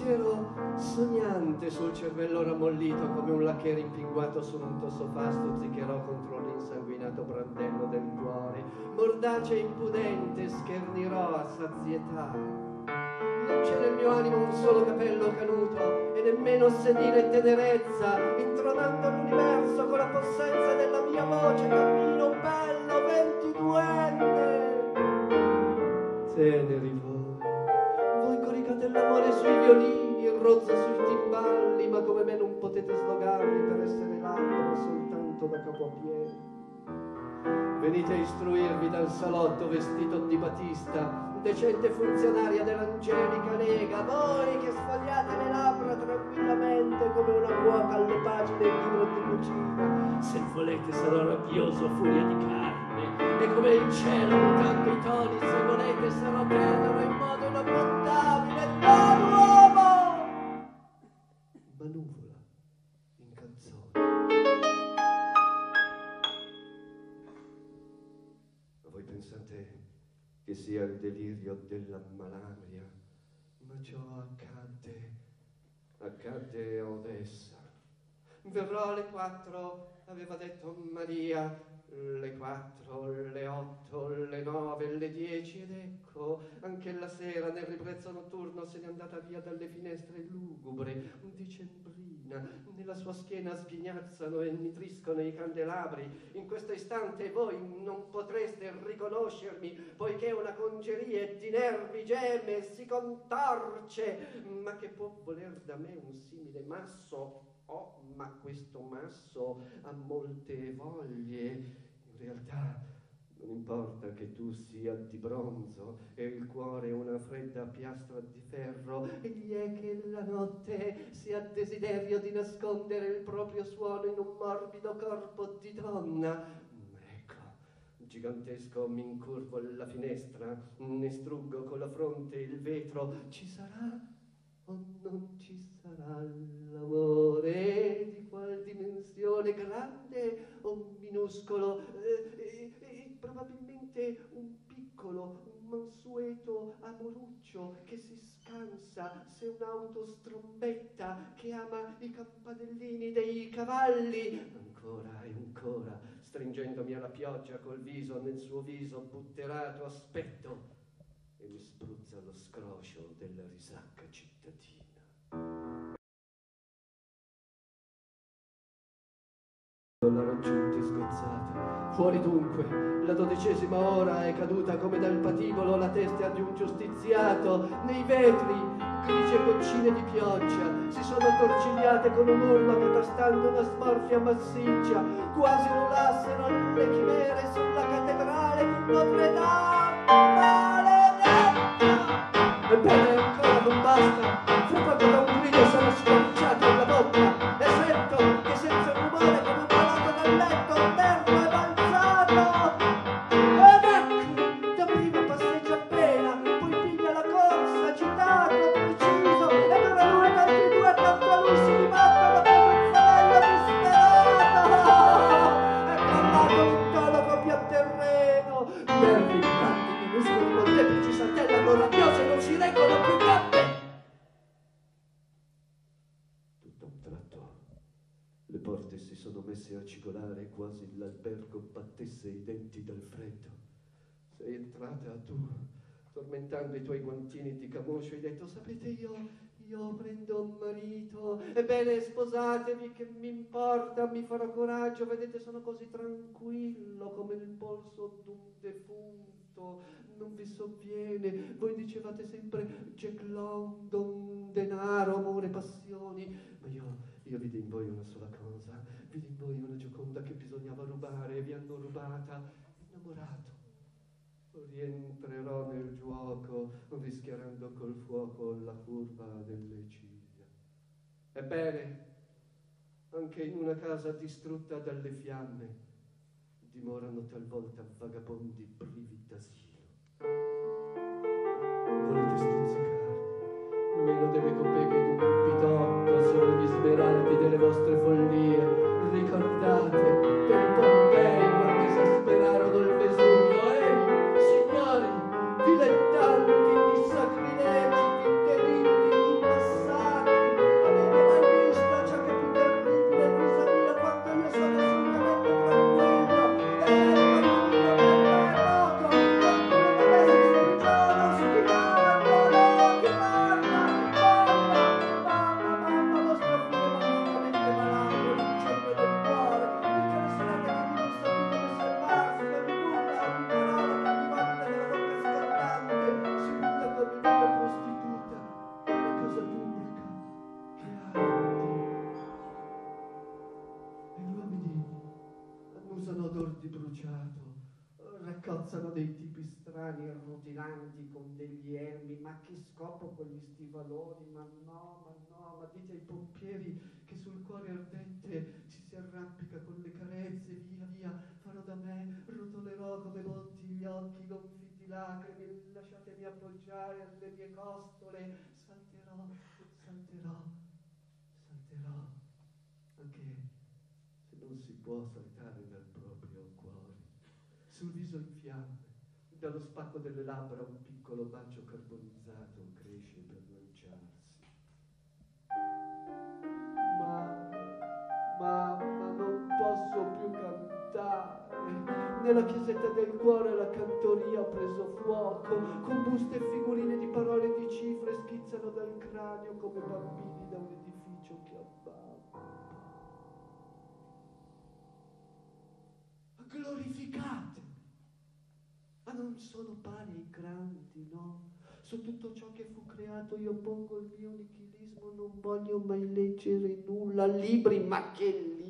pensiero sognante sul cervello rammollito come un lacchè rimpinguato su un tossofà stuzzicherò contro l'insanguinato brandello del cuore. Mordace e impudente schernirò a sazietà. Non c'è nel mio animo un solo capello canuto e nemmeno senile tenerezza, intronando l'universo con la possenza della mia voce, cammino bello ventiduenne. Teneri l'amore sui violini, il rozzo sui timballi, ma come me non potete slogarvi per essere labbra soltanto da capo a piedi. Venite a istruirvi dal salotto vestito di Batista, decente funzionaria dell'Angelica Lega, voi che sfogliate le labbra tranquillamente come una cuoca alle pagine del libro di cucina. Se volete sarò rabbioso furia di carne, e come il cielo mutando i toni, se volete sarò tenero in modo Voi pensate che sia il delirio della malaria, ma ciò accadde, accadde a Odessa. Verrò alle quattro, aveva detto Maria, le quattro, le otto, le nove, le dieci ed ecco, anche la sera nel ribrezzo notturno se n'è andata via dalle finestre lugubre, dicembrina, nella sua schiena sghignazzano e nitriscono i candelabri. In questo istante voi non potreste riconoscermi, poiché una congeria di nervi geme e si contorce, ma che può voler da me un simile masso Oh, ma questo masso ha molte voglie. In realtà non importa che tu sia di bronzo e il cuore una fredda piastra di ferro, egli è che la notte si ha desiderio di nascondere il proprio suono in un morbido corpo di donna. Ecco, gigantesco mi incurvo alla finestra, ne struggo con la fronte il vetro. Ci sarà non ci sarà l'amore di qual dimensione grande o minuscolo eh, eh, probabilmente un piccolo un mansueto amoruccio che si scansa se un'auto strombetta che ama i campanellini dei cavalli ancora e ancora stringendomi alla pioggia col viso nel suo viso butterato aspetto e mi spruzza lo scroscio della risacca cittadina. L'ha raggiunti sgozzati. Fuori dunque, la dodicesima ora è caduta come dal patibolo la testa di un giustiziato. Nei vetri, grigie goccine di pioggia si sono attorcigliate con un urlo catastando una smorfia massiccia, quasi rulassero le chimere sulla cattedrale Notre Dame. Ancora non basta. Proprio da un grido sarà scominciato la bocca battesse i denti dal freddo. Sei entrata tu, tormentando i tuoi guantini di camoscio, hai detto, sapete io, io prendo un marito, ebbene sposatevi che mi importa, mi farò coraggio, vedete sono così tranquillo come il polso d'un defunto, non vi sovviene. Voi dicevate sempre Jack London, denaro, amore, passioni. Ma io, io vidi in voi una sola cosa. In voi una gioconda che bisognava rubare e vi hanno rubata. Innamorato. Rientrerò nel gioco rischiarando col fuoco la curva delle ciglia. Ebbene, anche in una casa distrutta dalle fiamme dimorano talvolta vagabondi privi d'asilo. Volete stuzzicarmi, meno delle copeghe d'un pitocco, solo gli smeraldi delle vostre follie. Che scopo quegli stivaloni? Ma no, ma no, ma dite ai pompieri che sul cuore ardente ci si arrampica con le carezze. Via, via, farò da me, rotolerò come volti gli occhi gonfi di lacrime. Lasciatemi appoggiare alle mie costole. Salterò, salterò, salterò. Anche se non si può saltare nel proprio cuore. Sul viso in fiamme, dallo spacco delle labbra un piccolo bacio Nella chiesetta del cuore la cantoria ha preso fuoco, con buste e figurine di parole e di cifre schizzano dal cranio come bambini da un edificio che abbava. Glorificate! Ma non sono pari ai grandi, no? Su tutto ciò che fu creato io pongo il mio nichilismo, non voglio mai leggere nulla. Libri, ma che libri!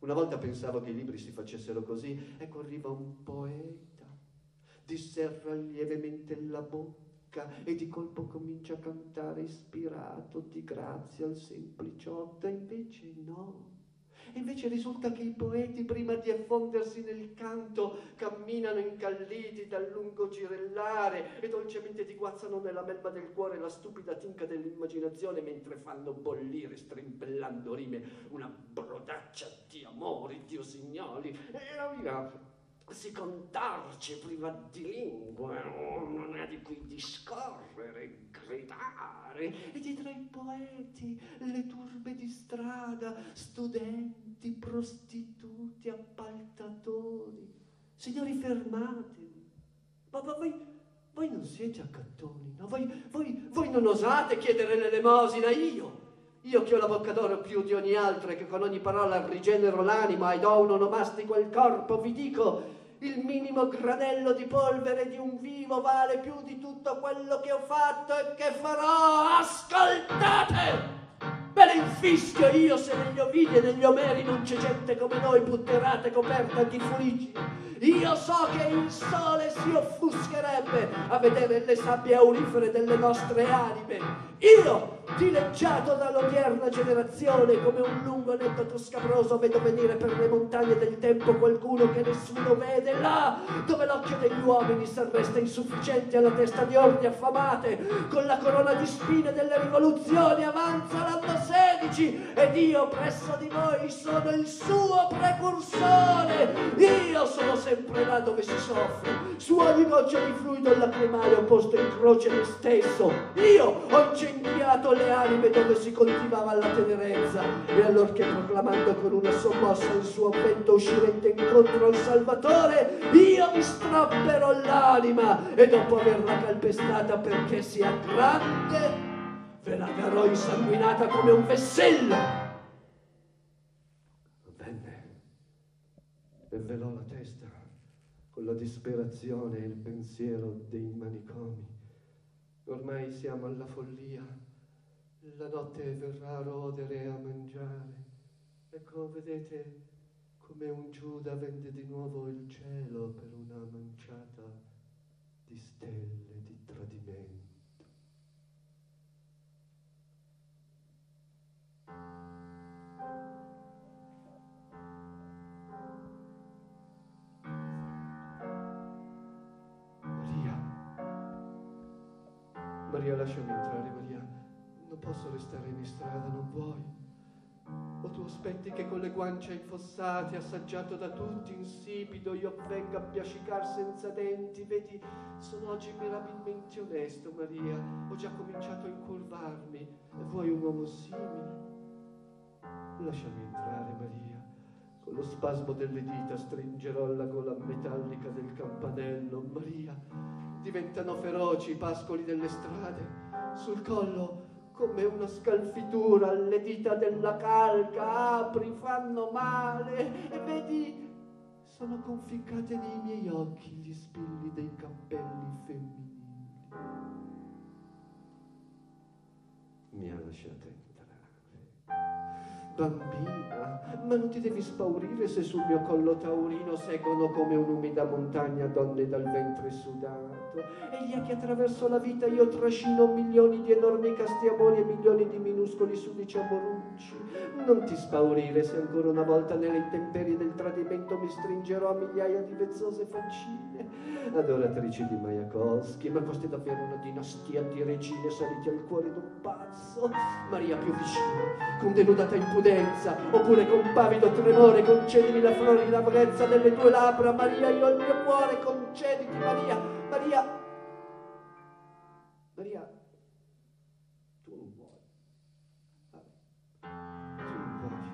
Una volta pensavo che i libri si facessero così, ecco arriva un poeta, disserra lievemente la bocca e di colpo comincia a cantare ispirato di grazia al sempliciotta, invece no. E invece risulta che i poeti, prima di affondersi nel canto, camminano incalliti dal lungo girellare e dolcemente diguazzano nella melma del cuore la stupida tinca dell'immaginazione mentre fanno bollire, strimpellando rime, una brodaccia di amori, di osignoli. E la via si contorce priva di lingua, non ha di cui discorrere, gridare, e di tra i poeti, le turbe di strada, studenti, prostituti, appaltatori. Signori, fermatevi. Ma, ma voi, voi non siete accattoni, no? Voi, voi, voi non osate chiedere l'elemosina, io. Io che ho la bocca d'oro più di ogni altra e che con ogni parola rigenero l'anima e do un onomastico al corpo, vi dico il minimo granello di polvere di un vivo vale più di tutto quello che ho fatto e che farò. Ascoltate! Me ne infischio io se negli Ovidi e negli Omeri non c'è gente come noi butterate coperta di fuliggi. Io so che il sole si offuscherebbe a vedere le sabbie aurifere delle nostre anime. Io, dileggiato dall'odierna generazione, come un lungo aneddoto scabroso, vedo venire per le montagne del tempo qualcuno che nessuno vede, là dove l'occhio degli uomini s'arresta insufficiente alla testa di ordi affamate, con la corona di spine delle rivoluzioni avanza l'anno 16 ed io presso di voi sono il suo precursore. Io sono sempre là dove si soffre, su ogni goccia di fluido lacrimario ho posto in croce me stesso. Io ho incendiato le anime dove si coltivava la tenerezza. E allorché proclamando con una sommossa il suo avvento uscirete incontro al Salvatore, io vi strapperò l'anima. E dopo averla calpestata perché sia grande, ve la darò insanguinata come un vessello. Venne. E velò la testa con la disperazione e il pensiero dei manicomi. Ormai siamo alla follia, la notte verrà a rodere e a mangiare. Ecco, vedete come un Giuda vende di nuovo il cielo per una manciata di stelle di tradimento. Maria lasciami entrare, Maria. Non posso restare in strada, non vuoi? O tu aspetti che con le guance infossate, assaggiato da tutti, insipido, io venga a piacicar senza denti? Vedi, sono oggi mirabilmente onesto, Maria. Ho già cominciato a incurvarmi. Vuoi un uomo simile? Lasciami entrare, Maria. Lo spasmo delle dita stringerò la gola metallica del campanello. Maria, diventano feroci i pascoli delle strade. Sul collo come una scalfitura alle dita della calca, apri, fanno male e vedi, sono conficcate nei miei occhi gli spilli dei cappelli femminili. Mi ha lasciato entrare. Bambina, ma non ti devi spaurire se sul mio collo taurino seguono come un'umida montagna donne dal ventre sudato. E gli è che attraverso la vita io trascino milioni di enormi casti amori e milioni di minuscoli sudici amorucci. Non ti spaurire se ancora una volta nelle intemperie del tradimento mi stringerò a migliaia di vezzose fancine, adoratrici di Majakowski, ma è davvero una dinastia di regine saliti al cuore d'un pazzo. Maria più vicino, con denudata impudenza, oppure con pavido tremore, concedimi la florida brezza delle tue labbra, Maria, io il mio cuore, concediti, Maria, Maria. Maria, tu non vuoi. Tu non vuoi.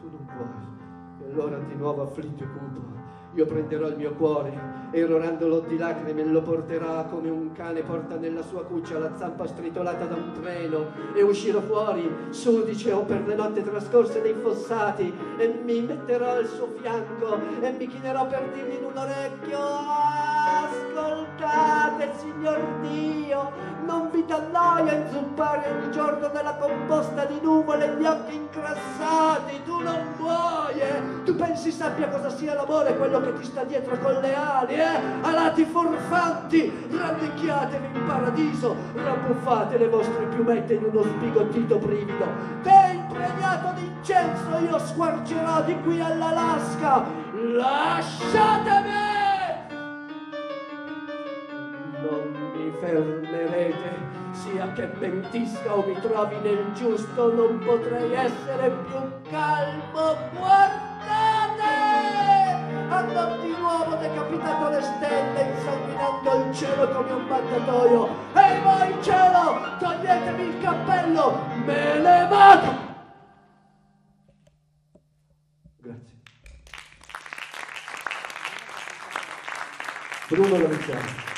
Tu non vuoi. E allora di nuovo afflitto e cupo io prenderò il mio cuore e irrorandolo di lacrime lo porterà come un cane porta nella sua cuccia la zampa stritolata da un treno e uscirò fuori, sudice o per le notte trascorse nei fossati e mi metterò al suo fianco e mi chinerò per dirgli in un orecchio ascoltate signor Dio non vi dà inzuppare ogni giorno nella composta di nuvole gli occhi incrassati tu non vuoi eh? tu pensi sappia cosa sia l'amore quello che ti sta dietro con le ali, eh? Alati forfanti, rannicchiatevi in paradiso, rabbuffate le vostre piumette in uno sbigottito brivido. Te impregnato d'incenso io squarcerò di qui all'Alaska. Lasciatemi! Fermerete sia che mentisca o mi trovi nel giusto, non potrei essere più calmo. Guardate! andò di nuovo decapitato le stelle, insanguinando il cielo come un mattatoio. Ehi voi cielo, toglietemi il cappello, me ne vado! Grazie. Bruno Lavicciano.